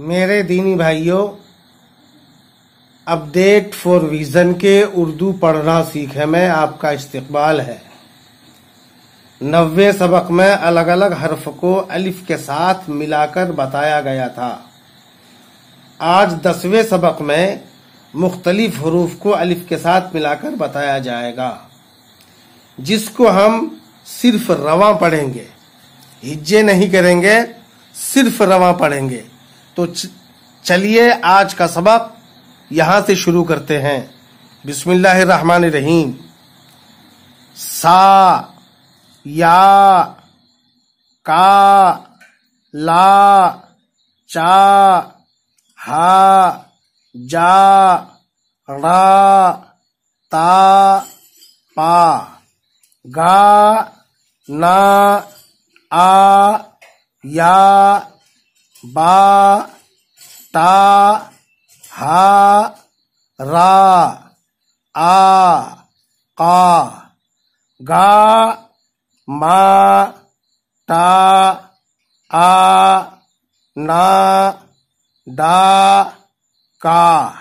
मेरे दीनी भाइयों, अपडेट फॉर विजन के उर्दू पढ़ना सीखे में आपका इस्तकबाल है। नब्बे सबक में अलग अलग हर्फ को अलिफ के साथ मिलाकर बताया गया था। आज दसवें सबक में मुख्तलिफ़ हरूफ को अलिफ के साथ मिलाकर बताया जाएगा। जिसको हम सिर्फ़ रवा पढ़ेंगे, हिज्जे नहीं करेंगे, सिर्फ़ रवा पढ़ेंगे। तो चलिए आज का सबक यहाँ से शुरू करते हैं। बिस्मिल्लाहिर्रहमानिर्रहीम। सा, या, का, ला, चा, हा, जा, रा, ता, पा, गा, ना, आ, या बा, ता, हा, रा, आ, का, गा, मा टा आ, ना डा का।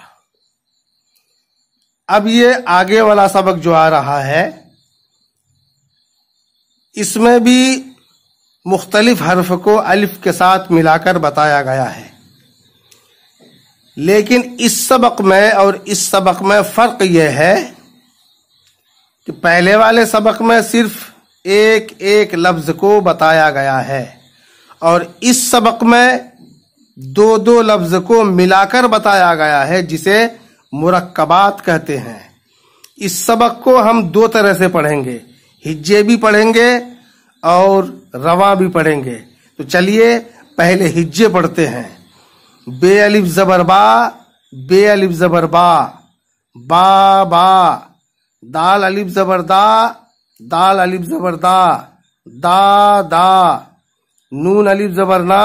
अब ये आगे वाला सबक जो आ रहा है, इसमें भी मुख्तलिफ़ हर्फ को अलिफ के साथ मिलाकर बताया गया है। लेकिन इस सबक में और इस सबक में फ़र्क यह है कि पहले वाले सबक में सिर्फ़ एक एक लफ्ज को बताया गया है और इस सबक में दो दो लफ्ज को मिलाकर बताया गया है, जिसे मुरक्कबात कहते हैं। इस सबक को हम दो तरह से पढ़ेंगे। हिज्जे भी पढ़ेंगे और रवा भी पढ़ेंगे। तो चलिए, पहले हिज्जे पढ़ते हैं। बे अलिफ जबर बा बे अलिफ जबर बा बा बा। दाल अलिफ जबर दा, दाल अलिफ जबर दा दा दा। नून अलिफ जबर ना,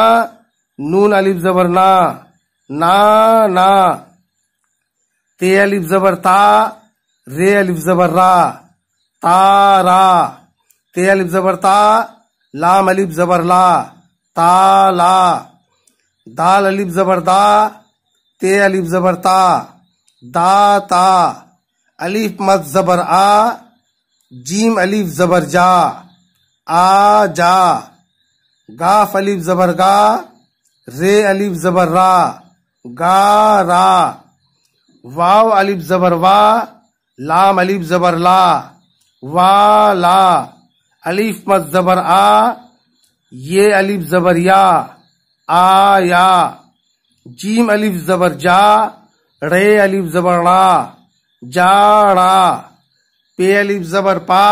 नून अलिफ जबर ना ना ना। ते अलिफ जबर ता, रे अलिफ जबर रा, ता, रा। ते अलिफ जबर ता, लाम अलिफ जबर ला, ता, ला, दाल अलिफ जबर दा, ते अलिफ जबर ता, दा, ता, अलिफ मत जबर आ, जीम अलिफ जबर जा, आ, जा, गाफ अलिफ जबर गा, रे अलिफ जबर रा, गा, रा, वाव अलिफ जबर वा, लाम अलिफ जबर ला, वा, ला। अलिफ मत जबर आ, ये अलिफ जबर या, आ या, जीम अलीफ जबर जा, रे अलीफ जबर रा, जा रा, पे अलिफ जबर पा,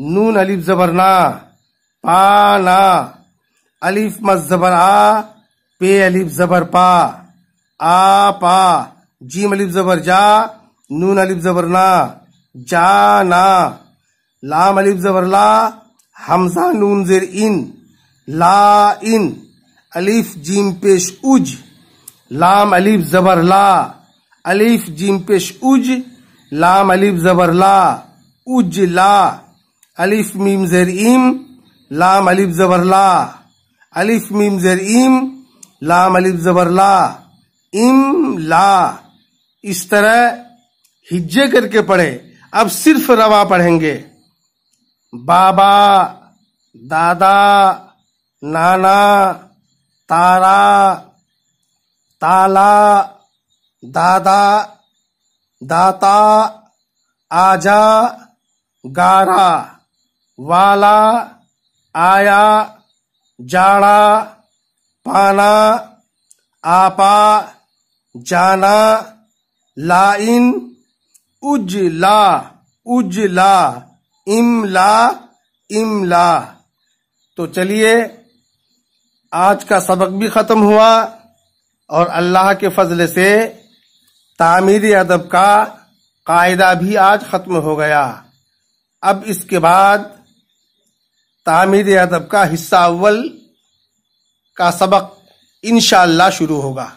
नून अलीफ जबर ना, पा ना, अलीफ मत जबर आ, पे अलीफ जबर पा, आ पा, जीम अलीफ जबर जा, नून अलीफ जबर ना, जा ना। लाम अलिफ जबर ला, हमजा नून जेर इन, ला इन, अलिफ जीम पेश उज, लाम अलिफ जबर ला, अलिफ जीम पेश उज, लाम अलिफ जबर ला, उज ला, अलिफ मीम जेर इम लाम अलिफ जबर ला, अलिफ मीम जेर इम लाम अलिफ जबर ला इम ला। इस तरह हिज्जे करके पढ़े, अब सिर्फ़ रवा पढ़ेंगे। बाबा, दादा, नाना, तारा, ताला, दादा, दाता, आजा, गारा, वाला, आया, जाड़ा, पाना, आपा, जाना, लाइन, उजला उजला। इमला इमला। तो चलिए, आज का सबक भी खत्म हुआ और अल्लाह के फजल से तामीर अदब का कायदा भी आज खत्म हो गया। अब इसके बाद तामीर अदब का हिस्सा अव्वल का सबक इंशाल्लाह शुरू होगा।